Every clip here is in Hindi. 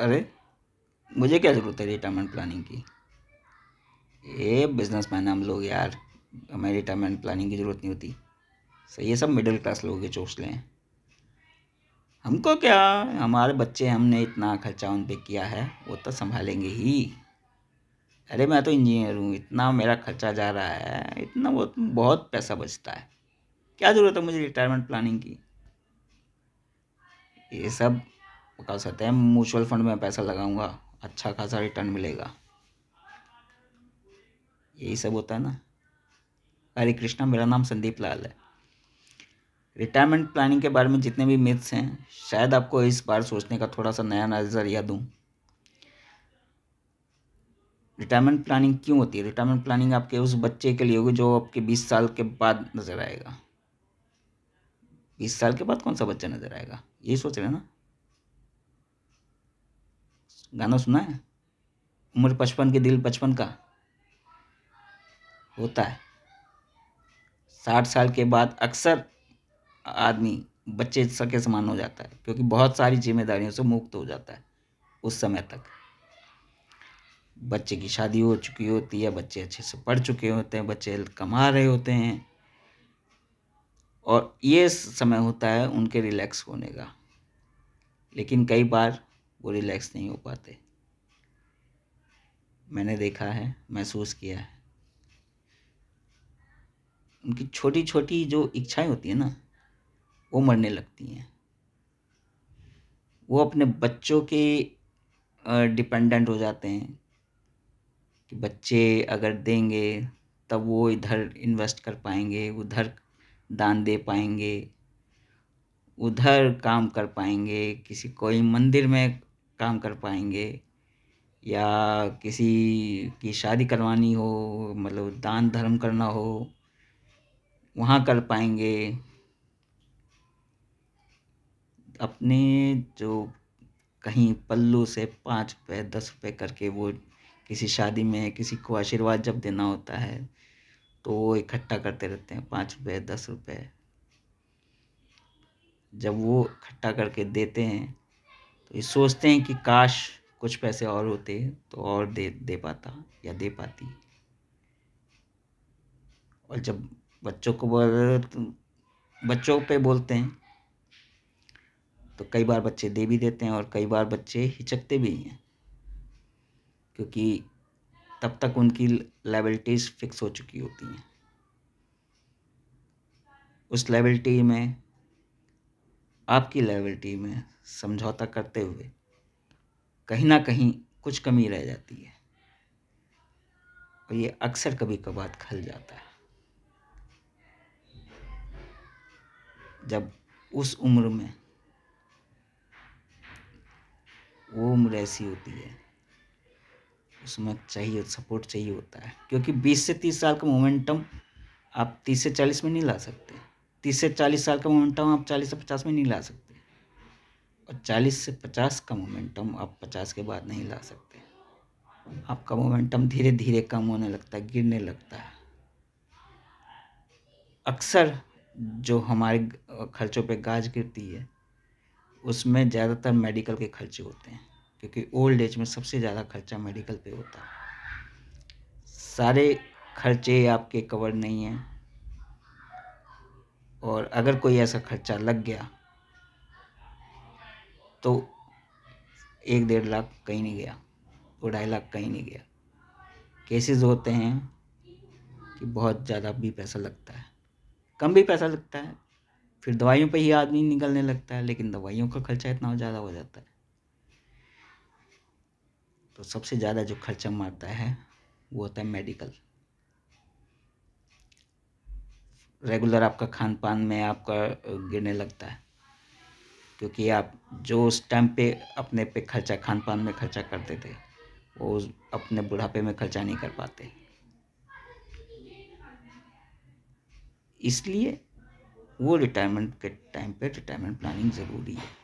अरे, मुझे क्या ज़रूरत है रिटायरमेंट प्लानिंग की? ये बिजनेसमैन हम लोग यार, हमें रिटायरमेंट प्लानिंग की ज़रूरत नहीं होती। सही ये सब मिडिल क्लास लोगों के चोचले हैं। हमको क्या, हमारे बच्चे हमने इतना खर्चा उन पर किया है, वो तो संभालेंगे ही। अरे, मैं तो इंजीनियर हूँ, इतना मेरा खर्चा जा रहा है, इतना बहुत बहुत पैसा बचता है। क्या ज़रूरत है मुझे रिटायरमेंट प्लानिंग की? ये सब कह सकते हैं। म्यूचुअल फंड में पैसा लगाऊँगा अच्छा खासा रिटर्न मिलेगा। यही सब होता है ना। हरे कृष्णा, मेरा नाम संदीप लाल है। रिटायरमेंट प्लानिंग के बारे में जितने भी मिथ्स हैं, शायद आपको इस बार सोचने का थोड़ा सा नया नज़रिया दूँ। रिटायरमेंट प्लानिंग क्यों होती है? रिटायरमेंट प्लानिंग आपके उस बच्चे के लिए होगी जो आपके बीस साल के बाद नज़र आएगा। बीस साल के बाद कौन सा बच्चा नज़र आएगा? यही सोच रहे ना। गाना सुना है? उम्र पचपन के दिल बचपन का। होता है। साठ साल के बाद अक्सर आदमी बच्चे सके समान हो जाता है, क्योंकि बहुत सारी जिम्मेदारियों से मुक्त हो जाता है उस समय तक। बच्चे की शादी हो चुकी होती है, बच्चे अच्छे से पढ़ चुके होते हैं, बच्चे कमा रहे होते हैं। और ये समय होता है उनके रिलैक्स होने का। लेकिन कई बार वो रिलैक्स नहीं हो पाते। मैंने देखा है, महसूस किया है। उनकी छोटी छोटी जो इच्छाएँ होती है ना, वो मरने लगती हैं। वो अपने बच्चों के डिपेंडेंट हो जाते हैं कि बच्चे अगर देंगे, तब वो इधर इन्वेस्ट कर पाएँगे, उधर दान दे पाएँगे, उधर काम कर पाएँगे, किसी कोई मंदिर में काम कर पाएँगे या किसी की शादी करवानी हो मतलब दान धर्म करना हो, वहाँ कर पाएँगे। अपने जो कहीं पल्लू से पाँच रुपये, दस रुपये करके वो किसी शादी में किसी को आशीर्वाद जब देना होता है तो वो इकट्ठा करते रहते हैं, पाँच रुपये, दस रुपये। जब वो इकट्ठा करके देते हैं तो ये सोचते हैं कि काश कुछ पैसे और होते तो और दे दे पाता या दे पाती। और जब बच्चों को बोल, बच्चों पे बोलते हैं तो कई बार बच्चे दे भी देते हैं और कई बार बच्चे हिचकते भी हैं, क्योंकि तब तक उनकी लेबलिटीज़ फिक्स हो चुकी होती हैं। उस लेबलिटी में आपकी लाइबिलिटी में समझौता करते हुए कहीं ना कहीं कुछ कमी रह जाती है। और ये अक्सर कभी कभार खल जाता है। जब उस उम्र में वो उम्र ऐसी होती है, उसमें चाहिए सपोर्ट चाहिए होता है। क्योंकि 20 से 30 साल का मोमेंटम आप 30 से 40 में नहीं ला सकते। 30 से 40 साल का मोमेंटम आप 40 से 50 में नहीं ला सकते। और 40 से 50 का मोमेंटम आप 50 के बाद नहीं ला सकते। आपका मोमेंटम धीरे धीरे कम होने लगता है, गिरने लगता है। अक्सर जो हमारे खर्चों पे गाज गिरती है, उसमें ज़्यादातर मेडिकल के खर्चे होते हैं, क्योंकि ओल्ड एज में सबसे ज़्यादा खर्चा मेडिकल पे होता है। सारे खर्चे आपके कवर नहीं हैं। और अगर कोई ऐसा खर्चा लग गया तो एक डेढ़ लाख कहीं नहीं गया वो ढाई लाख कहीं नहीं गया। केसेस होते हैं कि बहुत ज़्यादा भी पैसा लगता है। कम भी पैसा लगता है, फिर दवाइयों पे ही आदमी निकलने लगता है, लेकिन दवाइयों का खर्चा इतना ज़्यादा हो जाता है। तो सबसे ज़्यादा जो खर्चा मारता है, वो होता है मेडिकल रेगुलर आपका खान पान में आपका गिरने लगता है। क्योंकि आप जो उस टाइम पे अपने पे खर्चा खान पान में खर्चा करते थे, वो अपने बुढ़ापे में खर्चा नहीं कर पाते। इसलिए वो रिटायरमेंट के टाइम पे रिटायरमेंट प्लानिंग ज़रूरी है।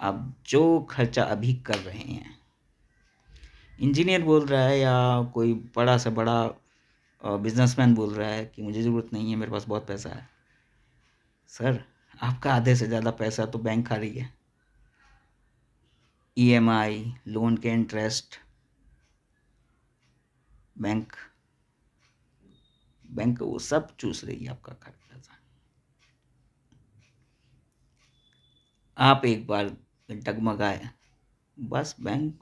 आप जो खर्चा अभी कर रहे हैं इंजीनियर बोल रहा है या कोई बड़ा से बड़ा बिजनेसमैन बोल रहा है कि मुझे ज़रूरत नहीं है, मेरे पास बहुत पैसा है। सर, आपका आधे से ज़्यादा पैसा तो बैंक खा रही है ईएमआई लोन के इंटरेस्ट बैंक बैंक वो सब चूस रही है आपका पैसा। आप एक बार डगमगाए, बस बैंक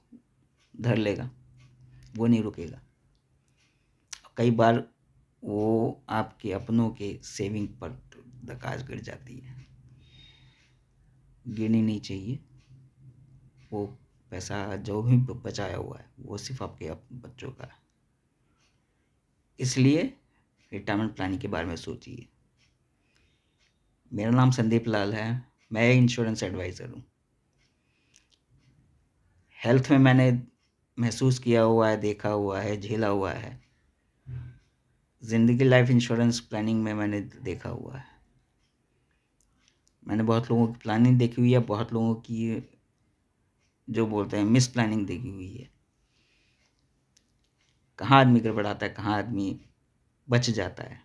धर लेगा, वो नहीं रुकेगा। कई बार वो आपके अपनों के सेविंग पर दकाज गिर जाती है। गिरनी नहीं चाहिए। वो पैसा जो भी बचाया हुआ है, वो सिर्फ़ आपके बच्चों का है। इसलिए रिटायरमेंट प्लानिंग के बारे में सोचिए। मेरा नाम संदीप लाल है। मैं इंश्योरेंस एडवाइज़र हूँ। हेल्थ में मैंने महसूस किया हुआ है, देखा हुआ है, झेला हुआ है। ज़िंदगी लाइफ इंश्योरेंस प्लानिंग में मैंने देखा हुआ है। मैंने बहुत लोगों की प्लानिंग देखी हुई है, बहुत लोगों की जो बोलते हैं मिस प्लानिंग देखी हुई है। कहाँ आदमी गड़बड़ाता है, कहाँ आदमी बच जाता है।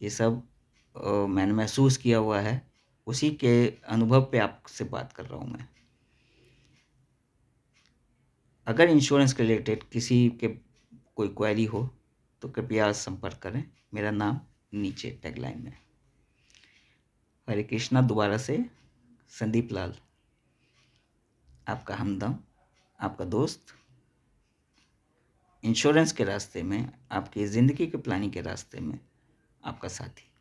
ये सब मैंने महसूस किया हुआ है। उसी के अनुभव पे आपसे बात कर रहा हूँ मैं। अगर इंश्योरेंस के रिलेटेड किसी के कोई क्वेरी हो तो कृपया संपर्क करें। मेरा नाम नीचे टैगलाइन में हरे कृष्णा, दोबारा से। संदीप लाल, आपका हमदम, आपका दोस्त। इंश्योरेंस के रास्ते में, आपकी ज़िंदगी के प्लानिंग के रास्ते में, आपका साथी।